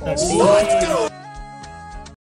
Let's go!